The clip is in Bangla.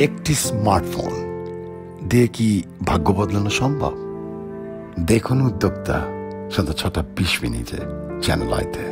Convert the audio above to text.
একটি স্মার্টফোন। দিয়ে কি ভাগ্য বদলানো সম্ভব? দেখুন উদ্যোক্তা সন্ধ্যা ছটা বিশ মিনিটে চ্যানেল আইতে।